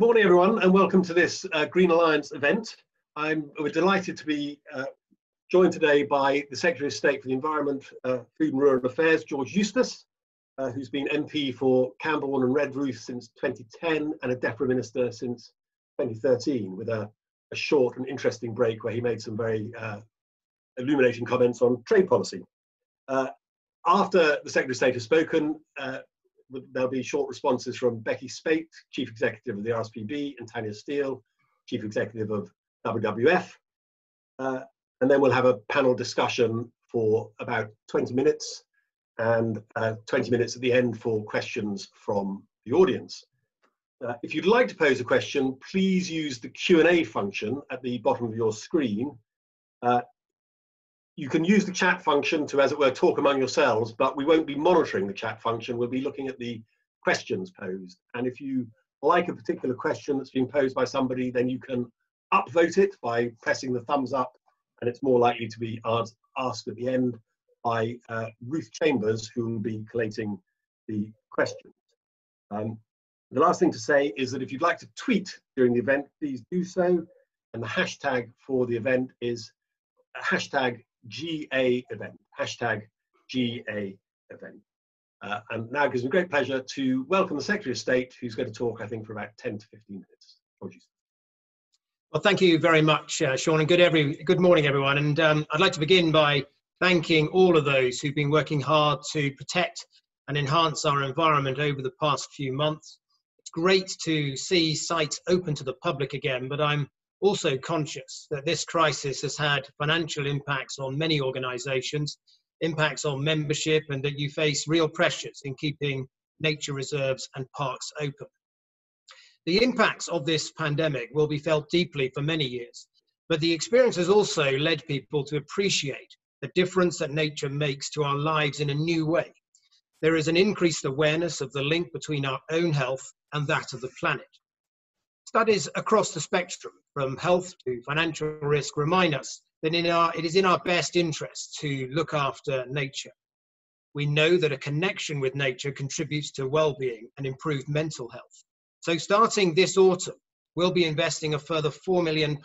morning, everyone, and welcome to this uh, Green Alliance event. I'm we're delighted to be uh, joined today by the Secretary of State for the Environment, uh, Food and Rural Affairs, George Eustice, uh, who's been MP for Camborne and Redruth since 2010 and a DEFRA Minister since 2013, with a, a short and interesting break where he made some very uh, illuminating comments on trade policy. Uh, after the Secretary of State has spoken, there'll be short responses from Beccy Speight, Chief Executive of the RSPB, and Tanya Steele, Chief Executive of WWF. Uh, and then we'll have a panel discussion for about 20 minutes and uh, 20 minutes at the end for questions from the audience. Uh, if you'd like to pose a question, please use the Q&A function at the bottom of your screen. Uh, you can use the chat function to, as it were, talk among yourselves, but we won't be monitoring the chat function. We'll be looking at the questions posed. And if you like a particular question that's been posed by somebody, then you can upvote it by pressing the thumbs up, and it's more likely to be asked at the end by uh, Ruth Chambers, who will be collating the questions. Um, the last thing to say is that if you'd like to tweet during the event, please do so. And the hashtag for the event is hashtag GA event, hashtag GA event. Uh, and now it gives me great pleasure to welcome the Secretary of State, who's going to talk, I think, for about 10 to 15 minutes. Well, thank you very much, uh, Shaun, and good, every, good morning, everyone. And um, I'd like to begin by thanking all of those who've been working hard to protect and enhance our environment over the past few months. It's great to see sites open to the public again, but I'm also conscious that this crisis has had financial impacts on many organizations, impacts on membership, and that you face real pressures in keeping nature reserves and parks open. The impacts of this pandemic will be felt deeply for many years, but the experience has also led people to appreciate the difference that nature makes to our lives in a new way. There is an increased awareness of the link between our own health and that of the planet. Studies across the spectrum, from health to financial risk, remind us that in our, it is in our best interest to look after nature. We know that a connection with nature contributes to well-being and improved mental health. So starting this autumn, we'll be investing a further £4 million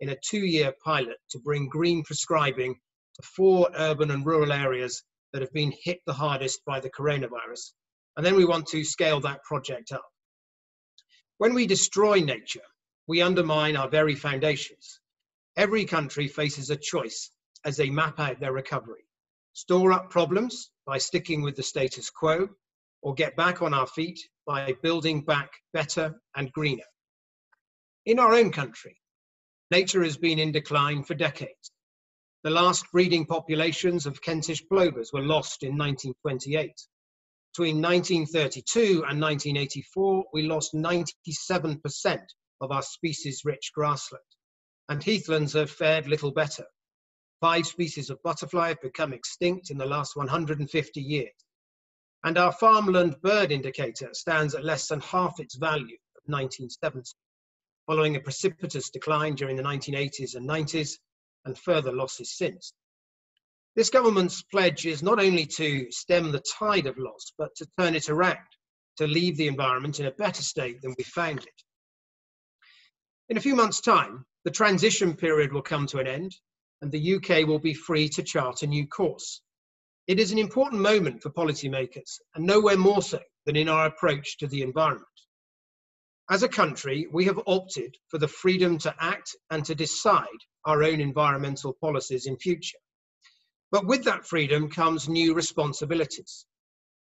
in a two-year pilot to bring green prescribing to four urban and rural areas that have been hit the hardest by the coronavirus. And then we want to scale that project up. When we destroy nature, we undermine our very foundations. Every country faces a choice as they map out their recovery. Store up problems by sticking with the status quo, or get back on our feet by building back better and greener. In our own country, nature has been in decline for decades. The last breeding populations of Kentish plovers were lost in 1928. Between 1932 and 1984, we lost 97% of our species-rich grassland, and heathlands have fared little better. Five species of butterfly have become extinct in the last 150 years, and our farmland bird indicator stands at less than half its value of 1970, following a precipitous decline during the 1980s and 90s, and further losses since. This government's pledge is not only to stem the tide of loss, but to turn it around, to leave the environment in a better state than we found it. In a few months' time, the transition period will come to an end, and the UK will be free to chart a new course. It is an important moment for policymakers, and nowhere more so than in our approach to the environment. As a country, we have opted for the freedom to act and to decide our own environmental policies in future. But with that freedom comes new responsibilities.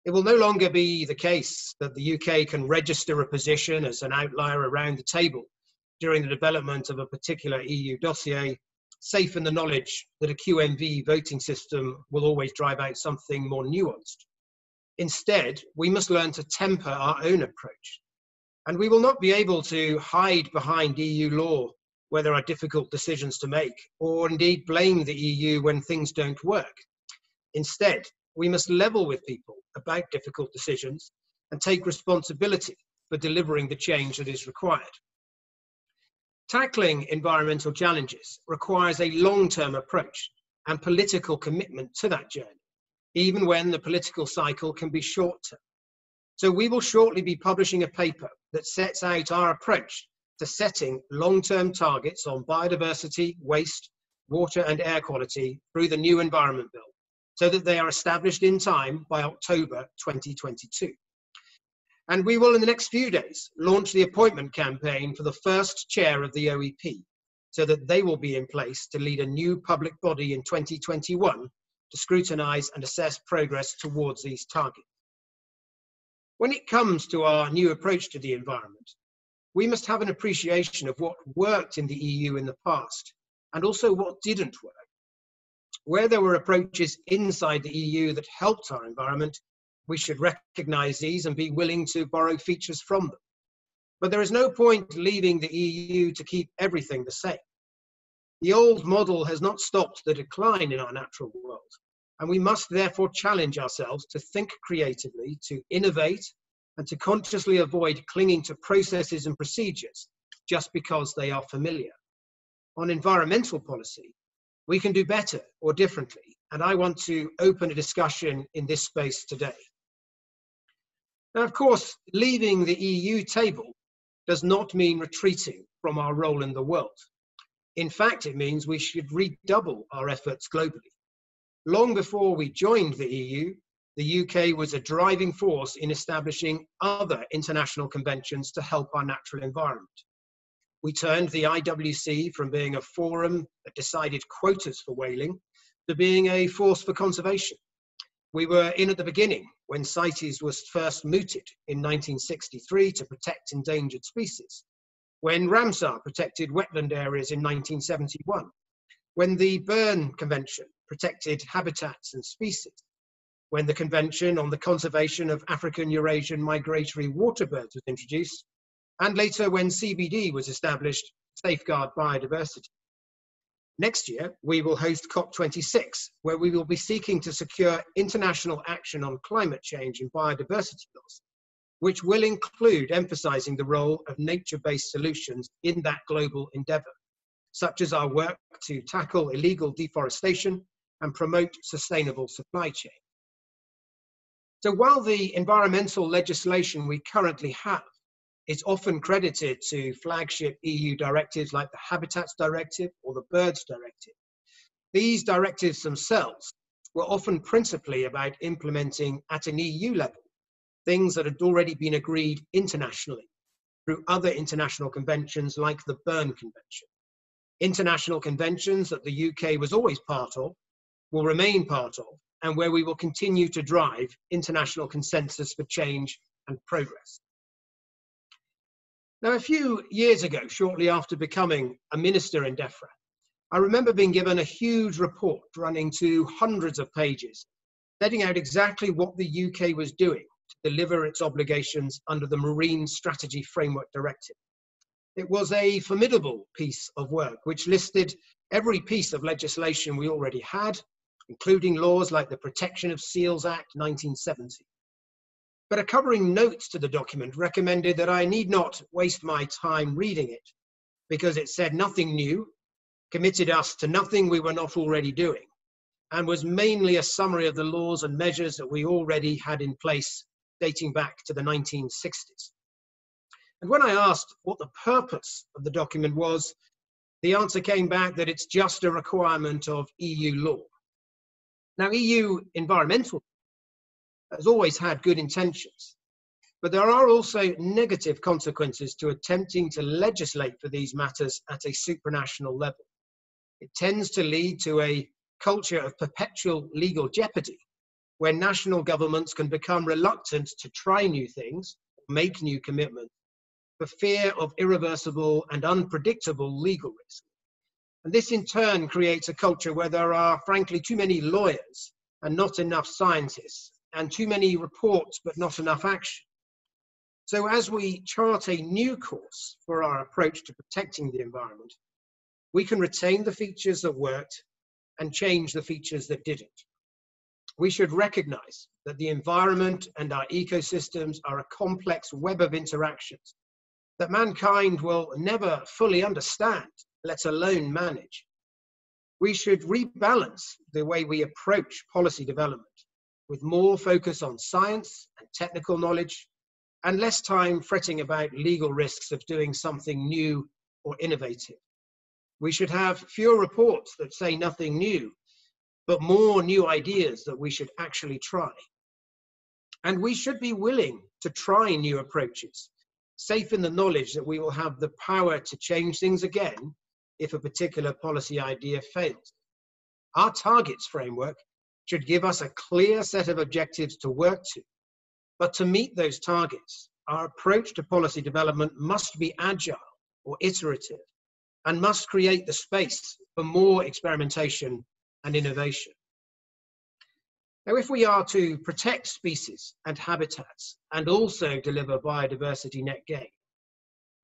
It will no longer be the case that the UK can register a position as an outlier around the table during the development of a particular EU dossier, safe in the knowledge that a QMV voting system will always drive out something more nuanced. Instead, we must learn to temper our own approach. And we will not be able to hide behind EU law where there are difficult decisions to make, or indeed blame the EU when things don't work. Instead, we must level with people about difficult decisions and take responsibility for delivering the change that is required. Tackling environmental challenges requires a long-term approach and political commitment to that journey, even when the political cycle can be short-term. So we will shortly be publishing a paper that sets out our approach to setting long-term targets on biodiversity, waste, water and air quality through the new Environment Bill, so that they are established in time by October 2022. And we will, in the next few days, launch the appointment campaign for the first chair of the OEP, so that they will be in place to lead a new public body in 2021 to scrutinise and assess progress towards these targets. When it comes to our new approach to the environment, we must have an appreciation of what worked in the EU in the past and also what didn't work. Where there were approaches inside the EU that helped our environment, we should recognise these and be willing to borrow features from them. But there is no point leaving the EU to keep everything the same. The old model has not stopped the decline in our natural world, and we must therefore challenge ourselves to think creatively, to innovate, and to consciously avoid clinging to processes and procedures just because they are familiar. On environmental policy, we can do better or differently, and I want to open a discussion in this space today. Now, of course, leaving the EU table does not mean retreating from our role in the world. In fact, it means we should redouble our efforts globally. Long before we joined the EU, the UK was a driving force in establishing other international conventions to help our natural environment. We turned the IWC from being a forum that decided quotas for whaling to being a force for conservation. We were in at the beginning when CITES was first mooted in 1963 to protect endangered species when Ramsar protected wetland areas in 1971, when the Berne Convention protected habitats and species, when the Convention on the Conservation of African Eurasian Migratory Waterbirds was introduced, and later when CBD was established to safeguard biodiversity. Next year, we will host COP26, where we will be seeking to secure international action on climate change and biodiversity loss which will include emphasizing the role of nature-based solutions in that global endeavor, such as our work to tackle illegal deforestation and promote sustainable supply chain. So while the environmental legislation we currently have is often credited to flagship EU directives like the Habitats Directive or the Birds Directive, these directives themselves were often principally about implementing at an EU level things that had already been agreed internationally through other international conventions like the Berne Convention. International conventions that the UK was always part of, will remain part of, and where we will continue to drive international consensus for change and progress. Now, a few years ago, shortly after becoming a minister in DEFRA, I remember being given a huge report running to hundreds of pages, setting out exactly what the UK was doing to deliver its obligations under the Marine Strategy Framework Directive. It was a formidable piece of work which listed every piece of legislation we already had, including laws like the Protection of Seals Act 1970. But a covering note to the document recommended that I need not waste my time reading it because it said nothing new, committed us to nothing we were not already doing, and was mainly a summary of the laws and measures that we already had in place dating back to the 1960s. And when I asked what the purpose of the document was, the answer came back that it's just a requirement of EU law. Now, EU environmental has always had good intentions, but there are also negative consequences to attempting to legislate for these matters at a supranational level. It tends to lead to a culture of perpetual legal jeopardy where national governments can become reluctant to try new things, make new commitments, for fear of irreversible and unpredictable legal risk. And this in turn creates a culture where there are, frankly, too many lawyers and not enough scientists, and too many reports but not enough action. So, as we chart a new course for our approach to protecting the environment, we can retain the features that worked and change the features that didn't we should recognize that the environment and our ecosystems are a complex web of interactions that mankind will never fully understand, let alone manage. We should rebalance the way we approach policy development with more focus on science and technical knowledge, and less time fretting about legal risks of doing something new or innovative. We should have fewer reports that say nothing new, but more new ideas that we should actually try. And we should be willing to try new approaches, safe in the knowledge that we will have the power to change things again if a particular policy idea fails. Our targets framework should give us a clear set of objectives to work to. But to meet those targets, our approach to policy development must be agile or iterative and must create the space for more experimentation and innovation. Now, if we are to protect species and habitats and also deliver biodiversity net gain,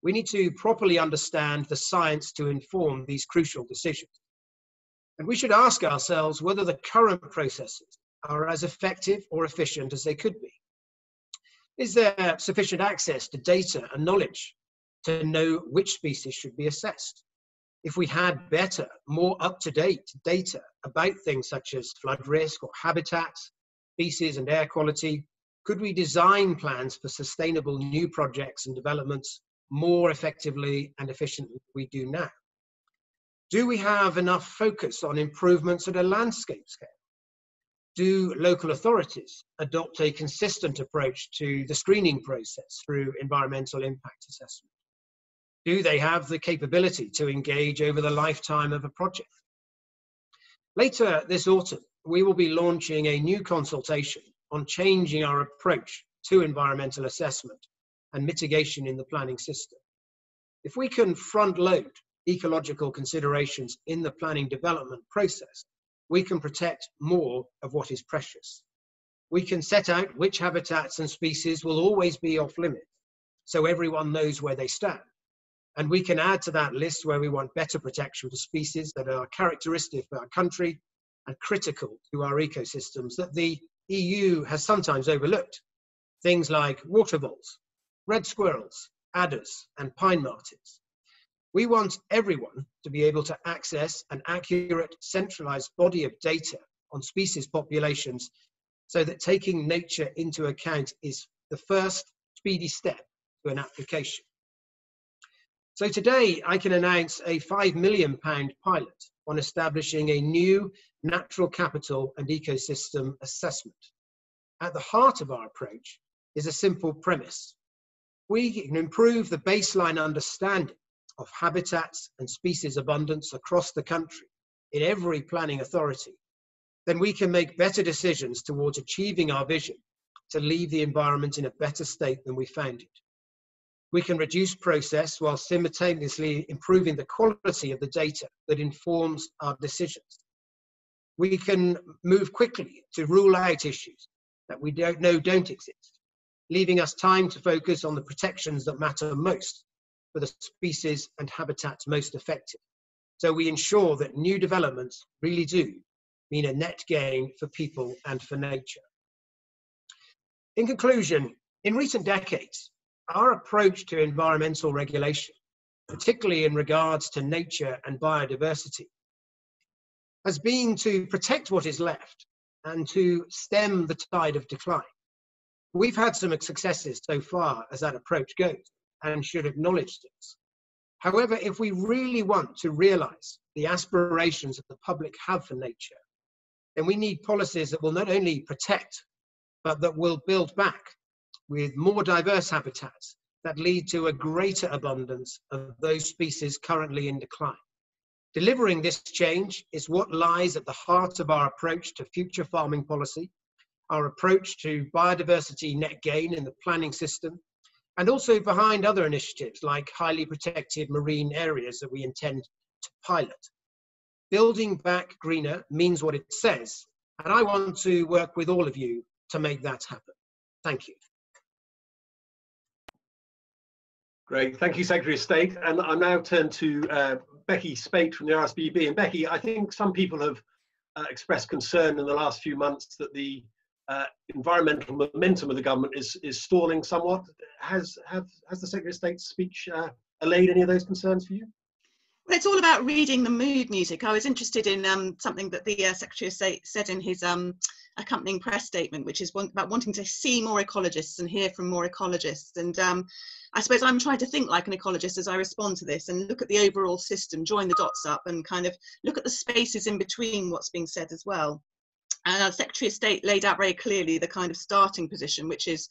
we need to properly understand the science to inform these crucial decisions. And we should ask ourselves whether the current processes are as effective or efficient as they could be. Is there sufficient access to data and knowledge to know which species should be assessed? If we had better, more up to date data about things such as flood risk or habitats, species and air quality, could we design plans for sustainable new projects and developments more effectively and efficiently than we do now? Do we have enough focus on improvements at a landscape scale? Do local authorities adopt a consistent approach to the screening process through environmental impact assessment? Do they have the capability to engage over the lifetime of a project? Later this autumn, we will be launching a new consultation on changing our approach to environmental assessment and mitigation in the planning system. If we can front load ecological considerations in the planning development process, we can protect more of what is precious. We can set out which habitats and species will always be off limit, so everyone knows where they stand. And we can add to that list where we want better protection for species that are characteristic of our country and critical to our ecosystems that the EU has sometimes overlooked. Things like water voles, red squirrels, adders, and pine martens. We want everyone to be able to access an accurate, centralized body of data on species populations so that taking nature into account is the first speedy step to an application. So today I can announce a £5 million pilot on establishing a new natural capital and ecosystem assessment. At the heart of our approach is a simple premise. We can improve the baseline understanding of habitats and species abundance across the country in every planning authority, then we can make better decisions towards achieving our vision to leave the environment in a better state than we found it. We can reduce process while simultaneously improving the quality of the data that informs our decisions. We can move quickly to rule out issues that we don't know don't exist, leaving us time to focus on the protections that matter most for the species and habitats most affected. So we ensure that new developments really do mean a net gain for people and for nature. In conclusion, in recent decades, our approach to environmental regulation, particularly in regards to nature and biodiversity, has been to protect what is left and to stem the tide of decline. We've had some successes so far as that approach goes and should acknowledge this. However, if we really want to realize the aspirations that the public have for nature, then we need policies that will not only protect, but that will build back with more diverse habitats that lead to a greater abundance of those species currently in decline. Delivering this change is what lies at the heart of our approach to future farming policy, our approach to biodiversity net gain in the planning system, and also behind other initiatives like highly protected marine areas that we intend to pilot. Building back greener means what it says, and I want to work with all of you to make that happen. Thank you. Great, thank you, Secretary of State. And I now turn to uh, Beccy Speight from the RSPB. And Beccy, I think some people have uh, expressed concern in the last few months that the uh, environmental momentum of the government is is stalling somewhat. Has have has the Secretary of State's speech uh, allayed any of those concerns for you? Well, it's all about reading the mood music. I was interested in um, something that the uh, Secretary of State said in his um, accompanying press statement, which is one, about wanting to see more ecologists and hear from more ecologists. And um, I suppose I'm trying to think like an ecologist as I respond to this and look at the overall system, join the dots up, and kind of look at the spaces in between what's being said as well. And our Secretary of State laid out very clearly the kind of starting position, which is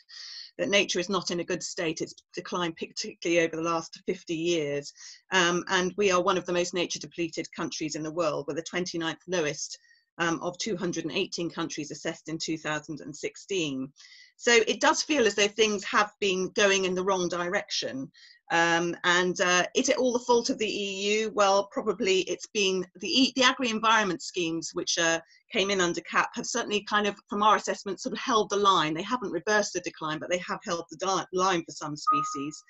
that nature is not in a good state. It's declined particularly over the last 50 years. Um, and we are one of the most nature depleted countries in the world. We're the 29th lowest um, of 218 countries assessed in 2016. So it does feel as though things have been going in the wrong direction. Um, and uh, is it all the fault of the EU? Well, probably it's been the, the agri-environment schemes which uh, came in under CAP have certainly kind of, from our assessment, sort of held the line. They haven't reversed the decline, but they have held the line for some species.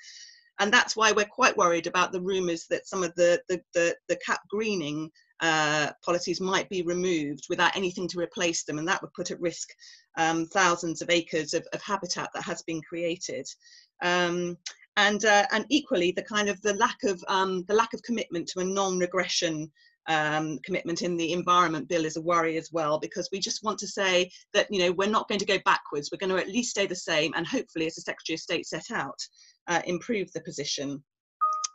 And that's why we're quite worried about the rumours that some of the, the, the, the CAP greening uh, policies might be removed without anything to replace them, and that would put at risk um, thousands of acres of, of, habitat that has been created. Um, and uh, and equally the kind of the lack of um, the lack of commitment to a non-regression um, commitment in the environment bill is a worry as well because we just want to say that you know we're not going to go backwards we're going to at least stay the same and hopefully as the secretary of state set out uh, improve the position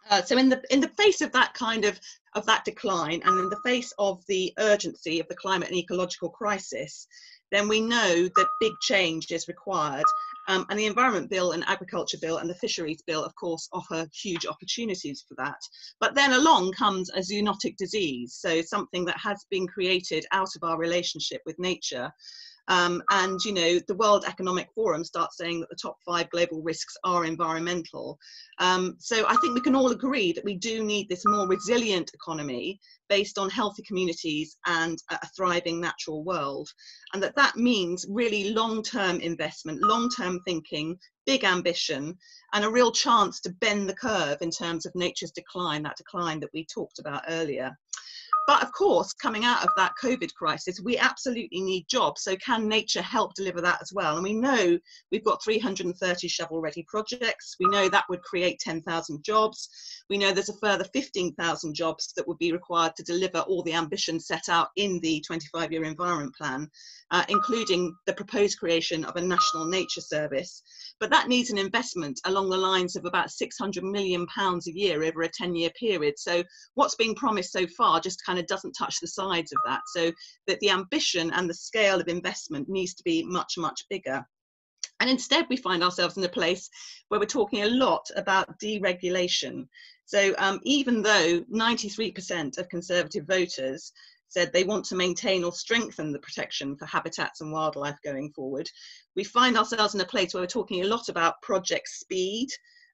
uh, so in the in the face of that kind of of that decline and in the face of the urgency of the climate and ecological crisis then we know that big change is required um, and the Environment Bill and Agriculture Bill and the Fisheries Bill, of course, offer huge opportunities for that. But then along comes a zoonotic disease, so something that has been created out of our relationship with nature. Um, and you know the World Economic Forum starts saying that the top five global risks are environmental. Um, so I think we can all agree that we do need this more resilient economy based on healthy communities and a thriving natural world, and that that means really long-term investment, long-term thinking, big ambition, and a real chance to bend the curve in terms of nature's decline, that decline that we talked about earlier. But of course, coming out of that COVID crisis, we absolutely need jobs. So can nature help deliver that as well? And we know we've got 330 shovel-ready projects. We know that would create 10,000 jobs. We know there's a further 15,000 jobs that would be required to deliver all the ambitions set out in the 25-year environment plan, uh, including the proposed creation of a national nature service. But that needs an investment along the lines of about 600 million pounds a year over a 10-year period. So what's being promised so far just kind kind of doesn't touch the sides of that. So that the ambition and the scale of investment needs to be much, much bigger. And instead, we find ourselves in a place where we're talking a lot about deregulation. So um, even though 93% of Conservative voters said they want to maintain or strengthen the protection for habitats and wildlife going forward, we find ourselves in a place where we're talking a lot about project speed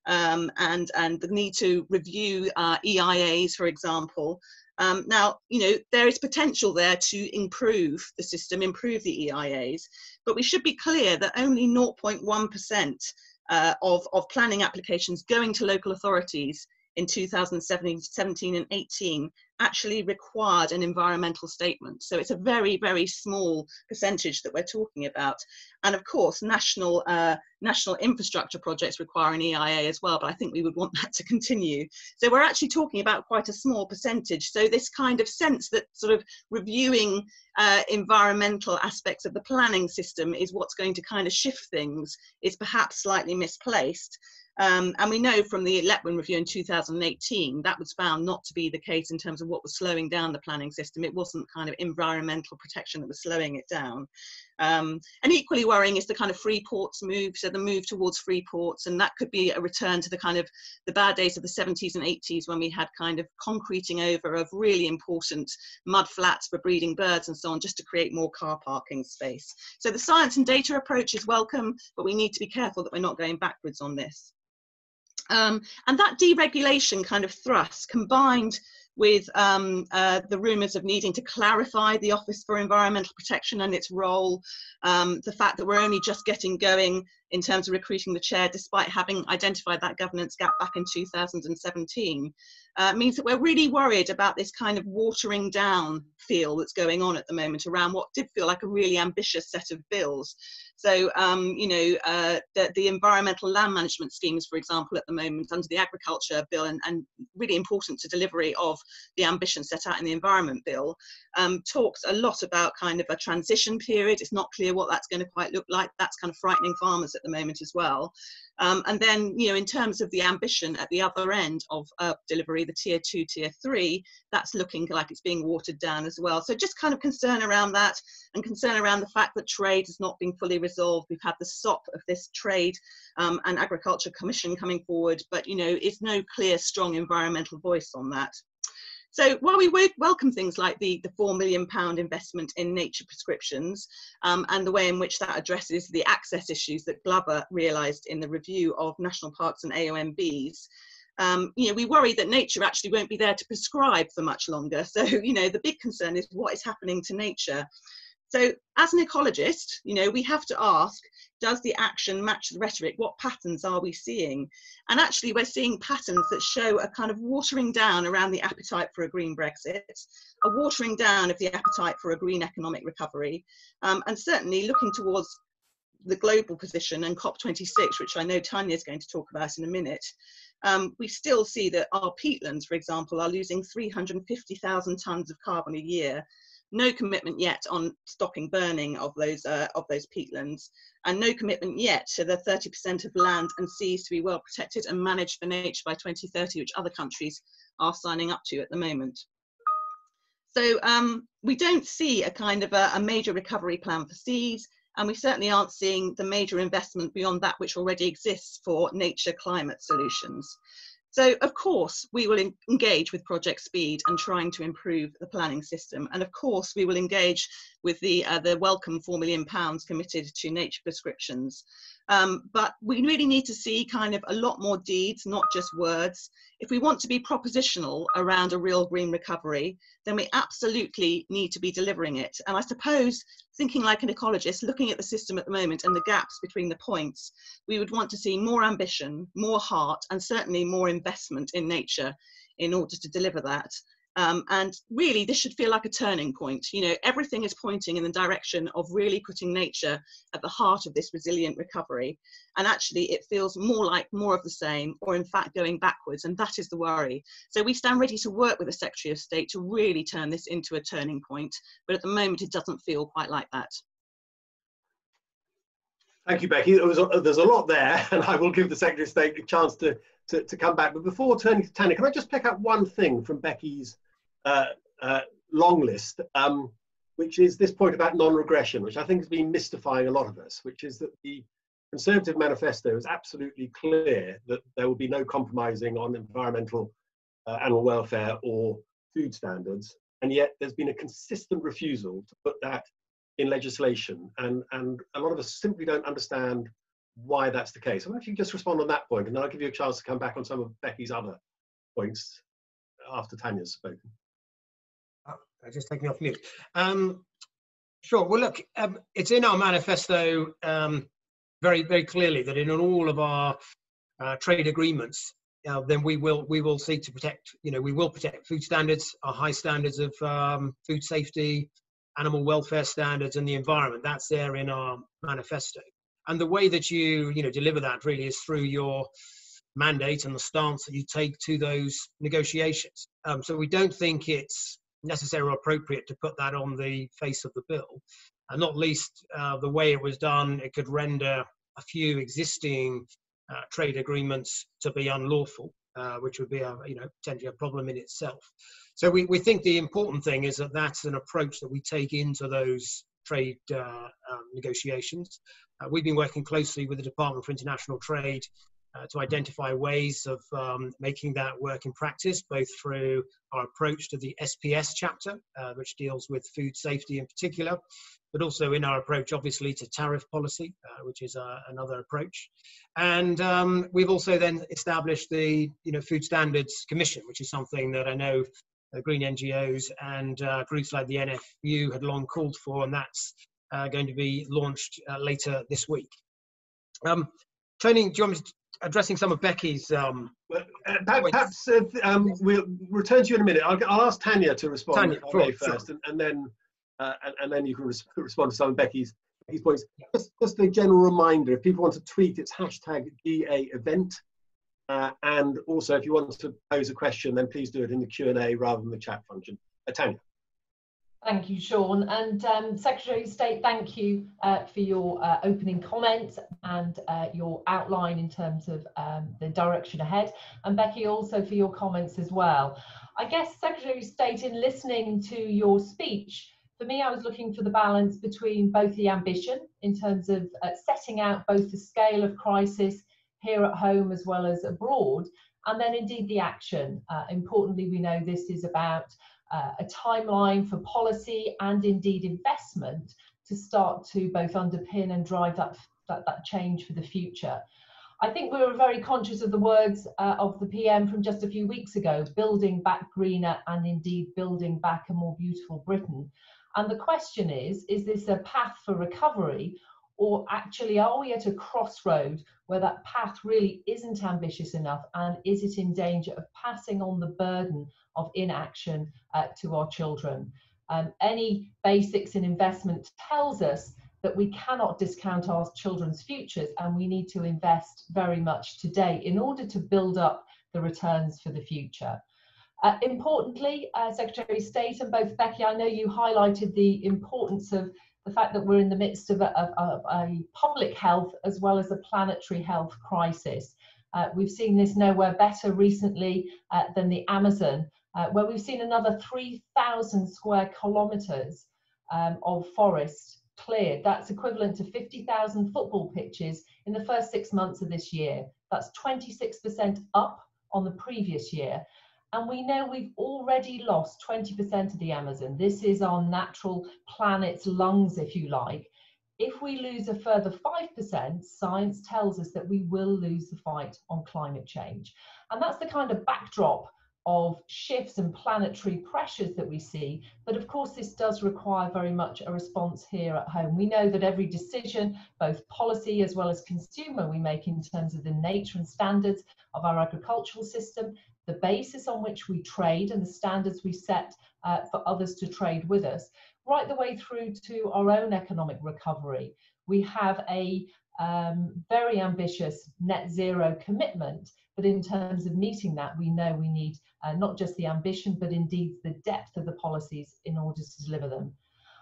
um, and, and the need to review uh, EIAs, for example, um, now, you know, there is potential there to improve the system, improve the EIAs, but we should be clear that only 0.1% uh, of, of planning applications going to local authorities in 2017 and 18 actually required an environmental statement. So it's a very, very small percentage that we're talking about. And of course, national, uh, national infrastructure projects require an EIA as well, but I think we would want that to continue. So we're actually talking about quite a small percentage. So this kind of sense that sort of reviewing uh, environmental aspects of the planning system is what's going to kind of shift things is perhaps slightly misplaced. Um, and we know from the Letwin review in 2018 that was found not to be the case in terms of what was slowing down the planning system. It wasn't kind of environmental protection that was slowing it down. Um, and equally worrying is the kind of free ports move, so the move towards free ports, and that could be a return to the kind of the bad days of the 70s and 80s when we had kind of concreting over of really important mud flats for breeding birds and so on, just to create more car parking space. So the science and data approach is welcome, but we need to be careful that we're not going backwards on this. Um, and that deregulation kind of thrust combined with um, uh, the rumours of needing to clarify the Office for Environmental Protection and its role, um, the fact that we're only just getting going in terms of recruiting the chair, despite having identified that governance gap back in 2017, uh, means that we're really worried about this kind of watering down feel that's going on at the moment around what did feel like a really ambitious set of bills. So, um, you know, uh, the, the, environmental land management schemes, for example, at the moment under the agriculture bill and, and really important to delivery of the ambition set out in the environment bill, um, talks a lot about kind of a transition period. It's not clear what that's going to quite look like. That's kind of frightening farmers at the moment as well. Um, and then, you know, in terms of the ambition at the other end of uh, delivery, the tier two, tier three, that's looking like it's being watered down as well. So just kind of concern around that and concern around the fact that trade has not been fully We've had the stop of this trade um, and agriculture commission coming forward, but, you know, it's no clear, strong environmental voice on that. So while we welcome things like the, the £4 million investment in nature prescriptions um, and the way in which that addresses the access issues that Glover realised in the review of national parks and AONBs, um, you know, we worry that nature actually won't be there to prescribe for much longer. So, you know, the big concern is what is happening to nature. So as an ecologist, you know, we have to ask, does the action match the rhetoric? What patterns are we seeing? And actually we're seeing patterns that show a kind of watering down around the appetite for a green Brexit, a watering down of the appetite for a green economic recovery, um, and certainly looking towards the global position and COP26, which I know Tanya is going to talk about in a minute, um, we still see that our peatlands, for example, are losing 350,000 tonnes of carbon a year no commitment yet on stopping burning of those uh, of those peatlands, and no commitment yet to the 30% of land and seas to be well protected and managed for nature by 2030, which other countries are signing up to at the moment. So um, we don't see a kind of a, a major recovery plan for seas, and we certainly aren't seeing the major investment beyond that which already exists for nature climate solutions. So of course we will engage with Project Speed and trying to improve the planning system. And of course we will engage with the, uh, the welcome £4 million committed to nature prescriptions. Um, but we really need to see kind of a lot more deeds, not just words. If we want to be propositional around a real green recovery, then we absolutely need to be delivering it. And I suppose thinking like an ecologist, looking at the system at the moment and the gaps between the points, we would want to see more ambition, more heart, and certainly more investment in nature in order to deliver that. Um, and really, this should feel like a turning point. You know, everything is pointing in the direction of really putting nature at the heart of this resilient recovery. And actually, it feels more like more of the same, or in fact, going backwards. And that is the worry. So we stand ready to work with the Secretary of State to really turn this into a turning point. But at the moment, it doesn't feel quite like that. Thank you, Beccy. There a, there's a lot there, and I will give the Secretary of State a chance to, to, to come back. But before turning to Tanya, can I just pick up one thing from Beccy's uh, uh, long list, um, which is this point about non-regression, which I think has been mystifying a lot of us, which is that the Conservative manifesto is absolutely clear that there will be no compromising on environmental, uh, animal welfare or food standards. And yet there's been a consistent refusal to put that in legislation. And, and a lot of us simply don't understand why that's the case. I wonder if you just respond on that point, and then I'll give you a chance to come back on some of Beccy's other points after Tanya's spoken. Oh, I just taking off mute. Um, sure. Well, look, um, it's in our manifesto um, very, very clearly that in all of our uh, trade agreements, uh, then we will we will seek to protect. You know, we will protect food standards, our high standards of um, food safety, animal welfare standards, and the environment. That's there in our manifesto and the way that you you know deliver that really is through your mandate and the stance that you take to those negotiations. Um, so we don't think it's necessary or appropriate to put that on the face of the bill, and not least uh, the way it was done, it could render a few existing uh, trade agreements to be unlawful, uh, which would be a you know potentially a problem in itself. So we, we think the important thing is that that's an approach that we take into those trade uh, um, negotiations. Uh, we've been working closely with the Department for International Trade uh, to identify ways of um, making that work in practice, both through our approach to the SPS chapter, uh, which deals with food safety in particular, but also in our approach, obviously, to tariff policy, uh, which is uh, another approach. And um, we've also then established the you know, Food Standards Commission, which is something that I know green NGOs and uh, groups like the NFU had long called for, and that's uh, going to be launched uh, later this week. Um, Tony, do you want me to addressing some of Beccy's um, well, uh, perhaps uh, um, we'll return to you in a minute. I'll, I'll ask Tanya to respond Tanya, sure, first, sure. And, and, then uh, and, and, then you can res respond to some of Beccy's, Beccy's points. Just, just, a general reminder: if people want to tweet, it's hashtag GA event. Uh, and also, if you want to pose a question, then please do it in the Q and A rather than the chat function. Uh, Tanya. Thank you, Shaun. And um, Secretary of State, thank you uh, for your uh, opening comments and uh, your outline in terms of um, the direction ahead. And Beccy, also for your comments as well. I guess, Secretary of State, in listening to your speech, for me, I was looking for the balance between both the ambition in terms of uh, setting out both the scale of crisis here at home as well as abroad, and then indeed the action. Uh, importantly, we know this is about uh, a timeline for policy and indeed investment to start to both underpin and drive that, that, that change for the future. I think we were very conscious of the words uh, of the PM from just a few weeks ago, building back greener and indeed building back a more beautiful Britain. And the question is, is this a path for recovery or actually are we at a crossroad where that path really isn't ambitious enough and is it in danger of passing on the burden of inaction uh, to our children? Um, any basics in investment tells us that we cannot discount our children's futures and we need to invest very much today in order to build up the returns for the future. Uh, importantly, uh, Secretary of State and both Beccy, I know you highlighted the importance of the fact that we're in the midst of a, a, public health as well as a planetary health crisis. Uh, we've seen this nowhere better recently uh, than the Amazon, uh, where we've seen another 3,000 square kilometres um, of forest cleared. That's equivalent to 50,000 football pitches in the first six months of this year. That's 26% up on the previous year and we know we've already lost 20% of the Amazon. This is our natural planet's lungs, if you like. If we lose a further 5%, science tells us that we will lose the fight on climate change. And that's the kind of backdrop of shifts and planetary pressures that we see. But of course, this does require very much a response here at home. We know that every decision, both policy as well as consumer, we make in terms of the nature and standards of our agricultural system the basis on which we trade and the standards we set uh, for others to trade with us, right the way through to our own economic recovery. We have a um, very ambitious net zero commitment, but in terms of meeting that, we know we need uh, not just the ambition, but indeed the depth of the policies in order to deliver them.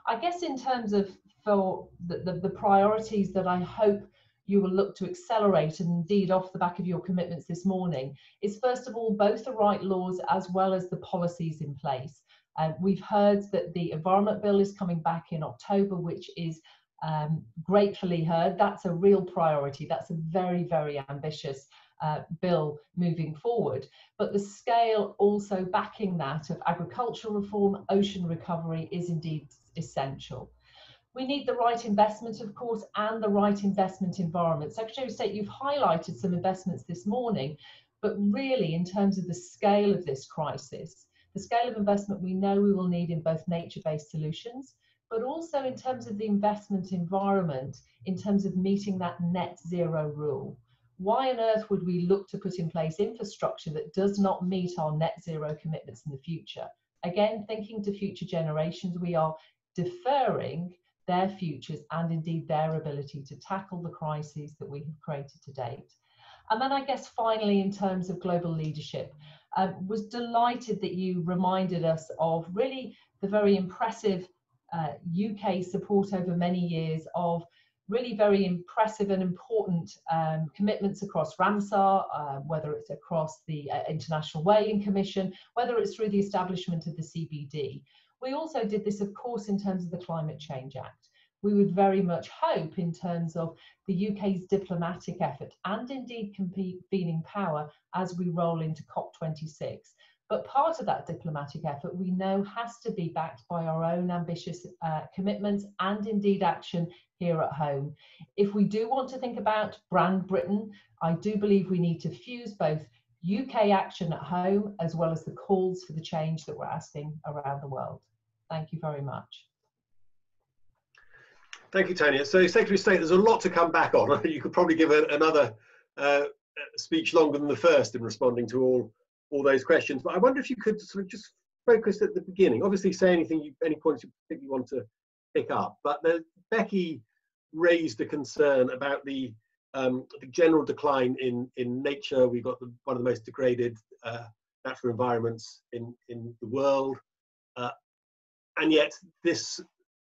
I guess in terms of for the, the, the priorities that I hope you will look to accelerate and indeed off the back of your commitments this morning is first of all both the right laws as well as the policies in place. Uh, we've heard that the Environment Bill is coming back in October, which is um, gratefully heard. That's a real priority. That's a very, very ambitious uh, bill moving forward. But the scale also backing that of agricultural reform, ocean recovery is indeed essential. We need the right investment, of course, and the right investment environment. Secretary of State, you've highlighted some investments this morning, but really in terms of the scale of this crisis, the scale of investment we know we will need in both nature-based solutions, but also in terms of the investment environment, in terms of meeting that net zero rule. Why on earth would we look to put in place infrastructure that does not meet our net zero commitments in the future? Again, thinking to future generations, we are deferring their futures and indeed their ability to tackle the crises that we have created to date. And then I guess finally, in terms of global leadership, um, was delighted that you reminded us of really the very impressive uh, UK support over many years of really very impressive and important um, commitments across Ramsar, uh, whether it's across the uh, International Whaling Commission, whether it's through the establishment of the CBD. We also did this, of course, in terms of the Climate Change Act. We would very much hope, in terms of the UK's diplomatic effort and indeed convening power as we roll into COP26. But part of that diplomatic effort we know has to be backed by our own ambitious uh, commitments and indeed action here at home. If we do want to think about brand Britain, I do believe we need to fuse both UK action at home as well as the calls for the change that we're asking around the world. Thank you very much. Thank you, Tanya. So, Secretary of State, there's a lot to come back on. You could probably give a, another uh, speech longer than the first in responding to all all those questions. But I wonder if you could sort of just focus at the beginning. Obviously, say anything, you, any points you think you want to pick up. But the, Beccy raised a concern about the um, the general decline in in nature. We've got the, one of the most degraded uh, natural environments in in the world, uh, and yet this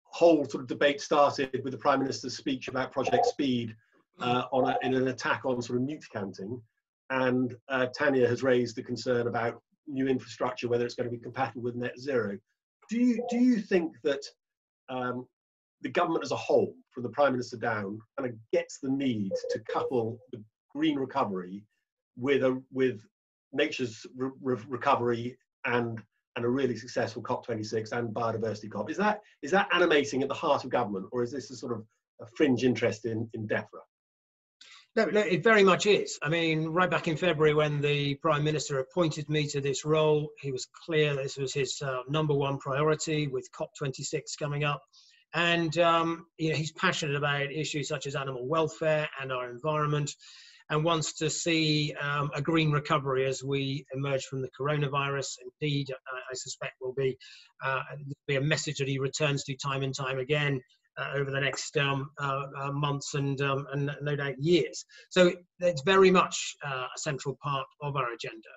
whole sort of debate started with the Prime Minister's speech about Project Speed uh, on a, in an attack on sort of newt counting. And uh, Tanya has raised the concern about new infrastructure, whether it's going to be compatible with net zero. Do you, do you think that um, the government as a whole, from the Prime Minister down, kind of gets the need to couple the green recovery with, a, with nature's re re recovery and and a really successful COP26 and biodiversity COP. Is that is that animating at the heart of government, or is this a sort of a fringe interest in in DEFRA? No, no, it very much is. I mean, right back in February, when the Prime Minister appointed me to this role, he was clear this was his uh, number one priority with COP26 coming up. And um, you know, he's passionate about issues such as animal welfare and our environment and wants to see um, a green recovery as we emerge from the coronavirus. Indeed, uh, I suspect will be uh, be a message that he returns to time and time again. Uh, over the next um, uh, uh, months and, um, and no doubt years. So it's very much uh, a central part of our agenda.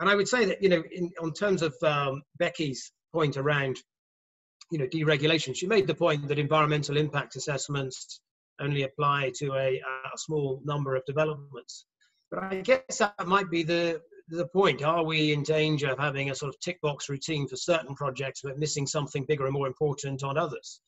And I would say that, you know, in, on terms of um, Beccy's point around, you know, deregulation, she made the point that environmental impact assessments only apply to a, a small number of developments. But I guess that might be the the point. Are we in danger of having a sort of tick box routine for certain projects, but missing something bigger and more important on others?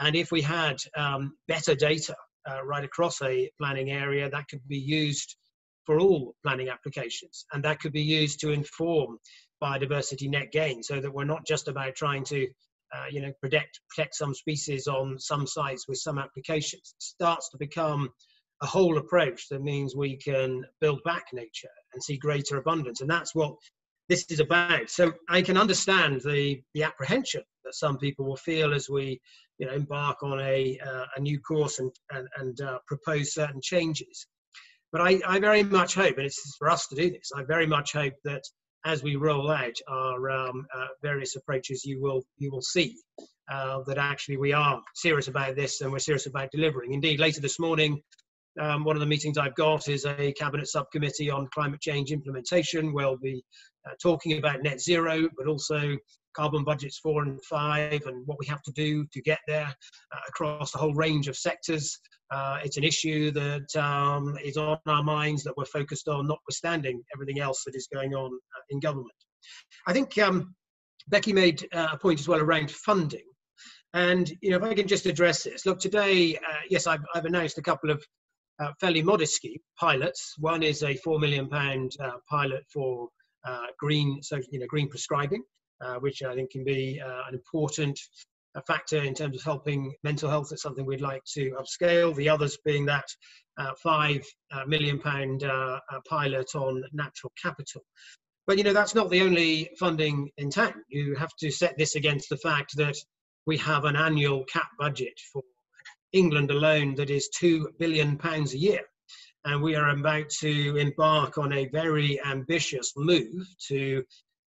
And if we had um, better data uh, right across a planning area, that could be used for all planning applications, and that could be used to inform biodiversity net gain, so that we're not just about trying to uh, you know, protect protect some species on some sites with some applications. It starts to become a whole approach that means we can build back nature and see greater abundance, and that's what this is about. So I can understand the the apprehension that some people will feel as we, you know, embark on a uh, a new course and and, and uh, propose certain changes. But I, I very much hope, and it's for us to do this. I very much hope that as we roll out our um, uh, various approaches, you will you will see uh, that actually we are serious about this and we're serious about delivering. Indeed, later this morning, um, one of the meetings I've got is a cabinet subcommittee on climate change implementation. We'll be uh, talking about net zero, but also carbon budgets four and five and what we have to do to get there uh, across a whole range of sectors. Uh, it's an issue that um, is on our minds that we're focused on, notwithstanding everything else that is going on uh, in government. I think um, Beccy made uh, a point as well around funding. And you know, if I can just address this, look, today, uh, yes, I've, I've, announced a couple of uh, fairly modest scheme pilots. One is a four million pound pilot for green, so you know, green prescribing, which I think can be an important factor in terms of helping mental health. It's something we'd like to upscale. The others being that uh, five uh, million pound uh, pilot on natural capital. But you know that's not the only funding in town. You have to set this against the fact that we have an annual CAP budget for England alone that is two billion pounds a year. And we are about to embark on a very ambitious move to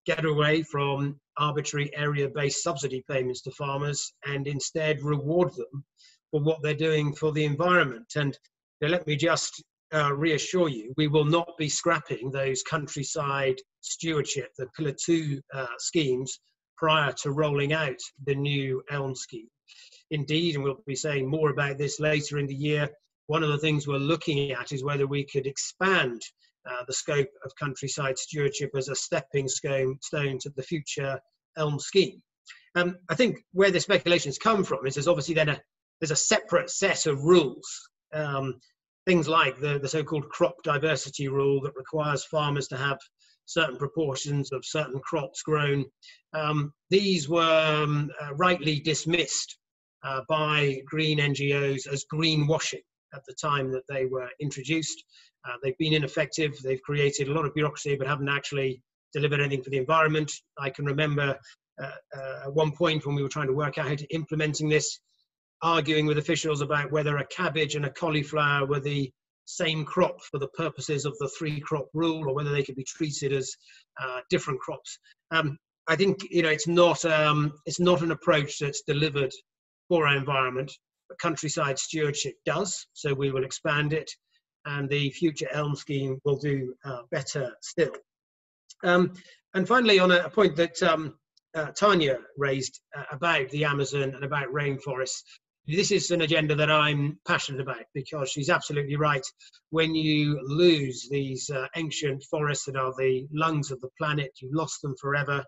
get away from arbitrary area-based subsidy payments to farmers and instead reward them for what they're doing for the environment. And let me just uh, reassure you, we will not be scrapping those countryside stewardship, the Pillar 2 uh, schemes, prior to rolling out the new ELM scheme. Indeed, and we'll be saying more about this later in the year, one of the things we're looking at is whether we could expand uh, the scope of countryside stewardship as a stepping stone, to the future ELM scheme. Um, I think where the speculations come from is there's obviously then a there's a separate set of rules, um, things like the, the so-called crop diversity rule that requires farmers to have certain proportions of certain crops grown. Um, these were um, uh, rightly dismissed uh, by green NGOs as greenwashing at the time that they were introduced. Uh, they've been ineffective. They've created a lot of bureaucracy, but haven't actually delivered anything for the environment. I can remember uh, uh, at one point when we were trying to work out how to implementing this, arguing with officials about whether a cabbage and a cauliflower were the same crop for the purposes of the three crop rule or whether they could be treated as uh, different crops. Um, I think you know it's not um, it's not an approach that's delivered for our environment. But countryside stewardship does, so we will expand it, and the future Elm scheme will do uh, better still. Um, and finally, on a, a point that um, uh, Tanya raised uh, about the Amazon and about rainforests, this is an agenda that I'm passionate about because she's absolutely right. When you lose these uh, ancient forests that are the lungs of the planet, you've lost them forever.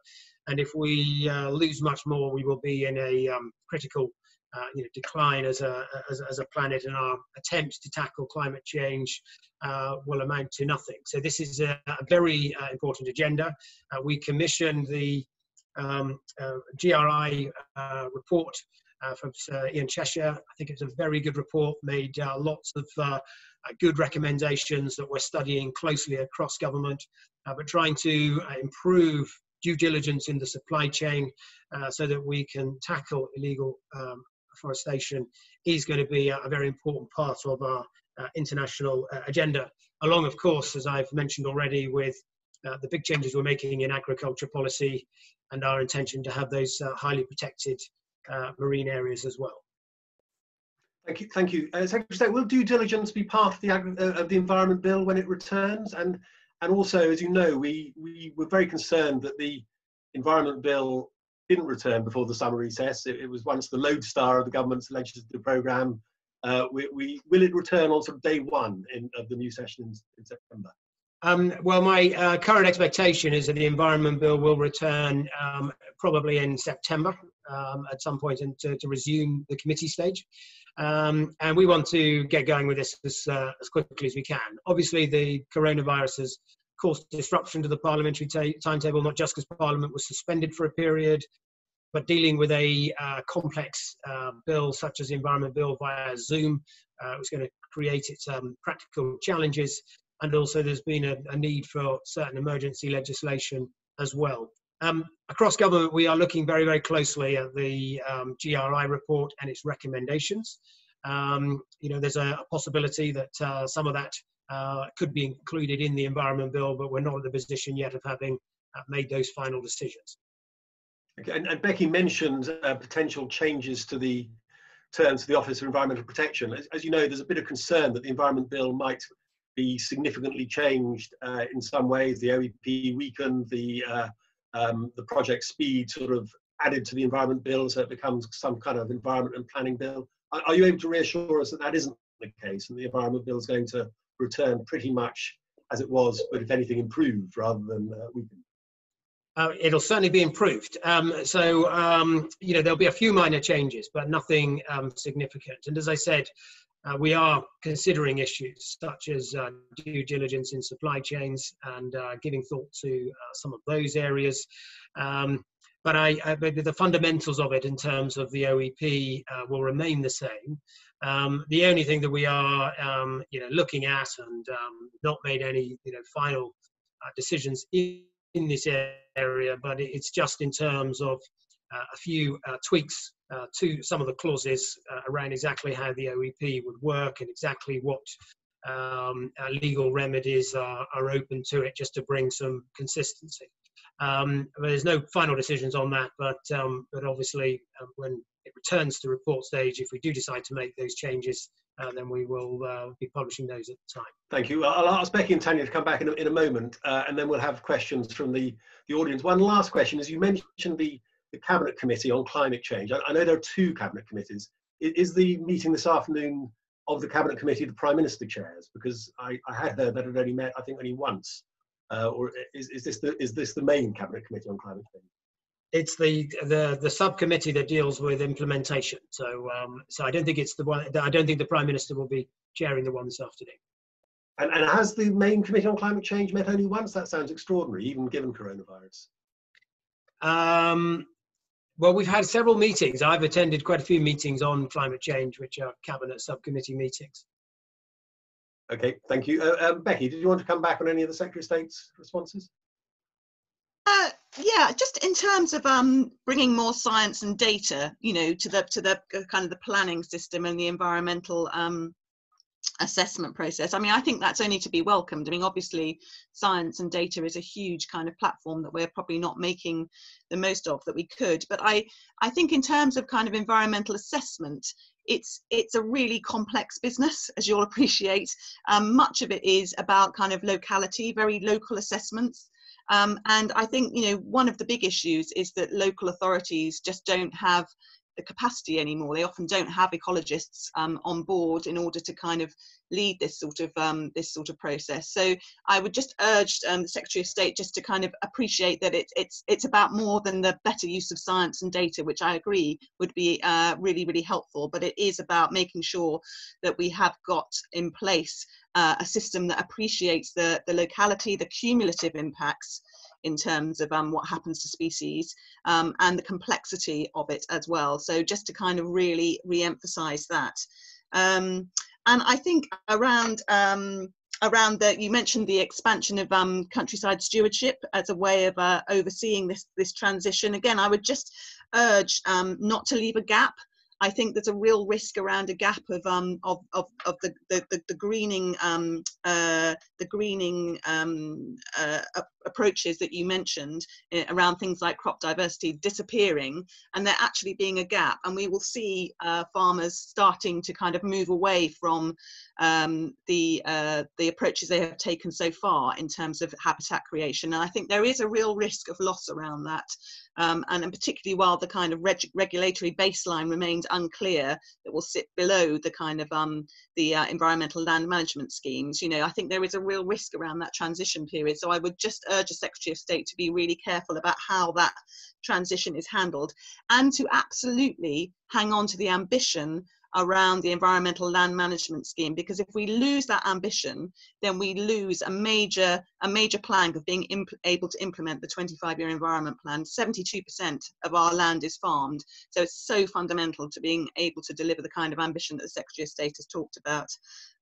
And if we uh, lose much more, we will be in a um, critical uh, you know, decline as a, as, as, a planet, and our attempts to tackle climate change uh, will amount to nothing. So this is a, a very uh, important agenda. Uh, we commissioned the um, uh, GRI report uh, from uh, Ian Cheshire. I think it's a very good report, made uh, lots of uh, good recommendations that we're studying closely across government, uh, but trying to uh, improve due diligence in the supply chain so that we can tackle illegal um, afforestation is going to be a, a, very important part of our international agenda, along, of course, as I've mentioned already, with the big changes we're making in agriculture policy and our intention to have those highly protected uh, marine areas as well. Thank you. Thank you. Uh, Secretary of State, will due diligence be part of the, uh, of the Environment Bill when it returns? And, and also, as you know, we, we were very concerned that the Environment Bill didn't return before the summer recess. It, it was once the lodestar of the government's legislative programme. Uh, we, we, will it return on sort of day one in, of the new session in, in September? Um, well, my uh, current expectation is that the Environment Bill will return um, probably in September um, at some point and to, to, resume the committee stage. Um, and we want to get going with this as, uh, as quickly as we can. Obviously, the coronavirus has caused disruption to the parliamentary timetable, not just because Parliament was suspended for a period, but dealing with a uh, complex uh, bill such as the Environment Bill via Zoom uh, was going to create its um, practical challenges and also there's been a, a need for certain emergency legislation as well. Um, across government, we are looking very, very closely at the um, GRI report and its recommendations. Um, you know, there's a, a possibility that uh, some of that uh, could be included in the Environment Bill, but we're not in the position yet of having uh, made those final decisions. Okay, and, and Beccy mentioned uh, potential changes to the terms of the Office of Environmental Protection. As, as, you know, there's a bit of concern that the Environment Bill might be significantly changed uh, in some ways. The OEP weakened, the uh, um, the project speed sort of added to the environment bill, so it becomes some kind of environment and planning bill. Are, are you able to reassure us that that isn't the case, and the environment bill is going to return pretty much as it was, but if anything, improved rather than uh, weakened? Uh, it'll certainly be improved. Um, so, um, you know, there'll be a few minor changes, but nothing um, significant. And as I said, uh, we are considering issues such as uh, due diligence in supply chains and uh, giving thought to uh, some of those areas. Um, but, I, I, the fundamentals of it in terms of the OEP uh, will remain the same. Um, the only thing that we are, um, you know, looking at and um, not made any, you know, final uh, decisions in, in, this area, but it's just in terms of a few tweaks uh, to some of the clauses uh, around exactly how the OEP would work and exactly what um, uh, legal remedies are, are, open to it, just to bring some consistency. Um, there's no final decisions on that, but um, but obviously um, when it returns to report stage, if we do decide to make those changes, uh, then we will uh, be publishing those at the time. Thank you. I'll ask Beccy and Tanya to come back in a, in a moment, uh, and then we'll have questions from the, the audience. One last question, as you mentioned the the Cabinet Committee on Climate Change. I, I know there are two Cabinet Committees. Is, is, the meeting this afternoon of the Cabinet Committee the Prime Minister chairs? Because I, I had heard that it only met, I think, only once. Uh, or is, is, this the, is this the main Cabinet Committee on Climate Change? It's the, the the subcommittee that deals with implementation. So um, so I don't think it's the one. I don't think the Prime Minister will be chairing the one this afternoon. And, and has the main Committee on Climate Change met only once? That sounds extraordinary, even given coronavirus. Um, well, we've had several meetings. I've attended quite a few meetings on climate change, which are cabinet subcommittee meetings. Okay, thank you. Uh, um, Beccy, did you want to come back on any of the Secretary of State's responses? Uh, yeah, just in terms of um, bringing more science and data, you know, to the to the uh, kind of the planning system and the environmental um, assessment process. I mean, I think that's only to be welcomed. I mean, obviously, science and data is a huge kind of platform that we're probably not making the most of that we could. But I, I think in terms of kind of environmental assessment, it's it's a really complex business, as you'll appreciate. Um, much of it is about kind of locality, very local assessments. Um, and I think you know one of the big issues is that local authorities just don't have the capacity anymore. They often don't have ecologists um, on board in order to kind of lead this sort of um, this sort of process. So I would just urge um, the Secretary of State just to kind of appreciate that it, it's it's about more than the better use of science and data, which I agree would be uh, really really helpful. But it is about making sure that we have got in place uh, a system that appreciates the the locality, the cumulative impacts in terms of um, what happens to species um, and the complexity of it as well. So just to kind of really re-emphasize that. Um, and I think around um, around that you mentioned the expansion of um, countryside stewardship as a way of uh, overseeing this this transition. Again, I would just urge um, not to leave a gap I think there's a real risk around a gap of um, of, of, of the, the, the, the greening um, uh, the greening um, uh, approaches that you mentioned uh, around things like crop diversity disappearing and there actually being a gap and we will see uh, farmers starting to kind of move away from um, the uh, the approaches they have taken so far in terms of habitat creation and I think there is a real risk of loss around that um, and, and, particularly while the kind of reg regulatory baseline remains unclear that will sit below the kind of um, the uh, environmental land management schemes, you know, I think there is a real risk around that transition period. So I would just urge the Secretary of State to be really careful about how that transition is handled and to absolutely hang on to the ambition around the environmental land management scheme because if we lose that ambition then we lose a major a major plank of being able to implement the 25 year environment plan. 72% of our land is farmed so it's so fundamental to being able to deliver the kind of ambition that the secretary of state has talked about.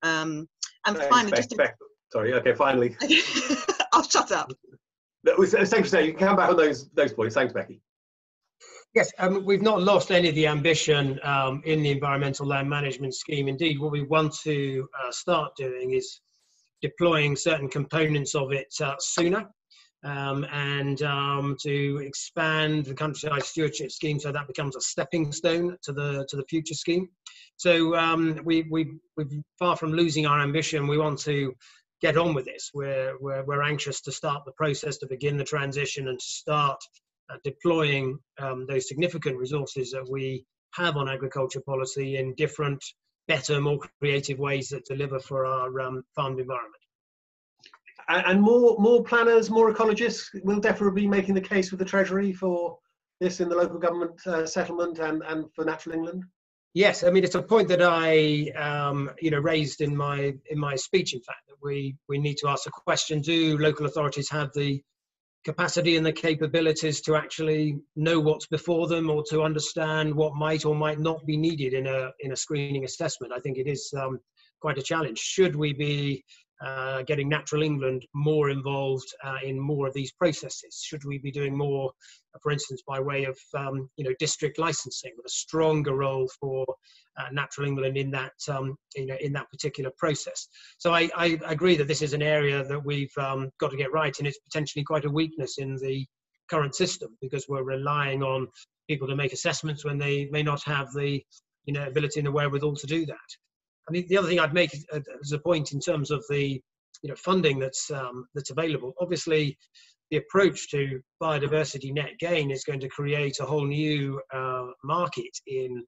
Um, and finally just to... sorry okay finally i'll shut up thanks for saying you can come back on those those points thanks Beccy Yes, um, we've not lost any of the ambition um, in the environmental land management scheme. Indeed, what we want to uh, start doing is deploying certain components of it uh, sooner um, and um, to expand the countryside stewardship scheme so that becomes a stepping stone to the to the future scheme. So um, we we we far from losing our ambition. We want to get on with this. We're, we're we're anxious to start the process to begin the transition and to start uh, deploying um, those significant resources that we have on agriculture policy in different, better, more creative ways that deliver for our um, farmed environment. And more, more planners, more ecologists will definitely be making the case with the Treasury for this in the local government uh, settlement and, and for Natural England. Yes, I mean it's a point that I, um, you know, raised in my in my speech. In fact, that we we need to ask a question: Do local authorities have the capacity and the capabilities to actually know what's before them or to understand what might or might not be needed in a in a screening assessment. I think it is um, quite a challenge. Should we be uh, getting Natural England more involved uh, in more of these processes? Should we be doing more, for instance, by way of um, you know district licensing with a stronger role for uh, Natural England in that um, you know in that particular process? So I, I, agree that this is an area that we've um, got to get right, and it's potentially quite a weakness in the current system because we're relying on people to make assessments when they may not have the you know ability and the wherewithal to do that. I mean, the other thing I'd make as a point in terms of the you know funding that's um, that's available. Obviously, the approach to biodiversity net gain is going to create a whole new uh, market in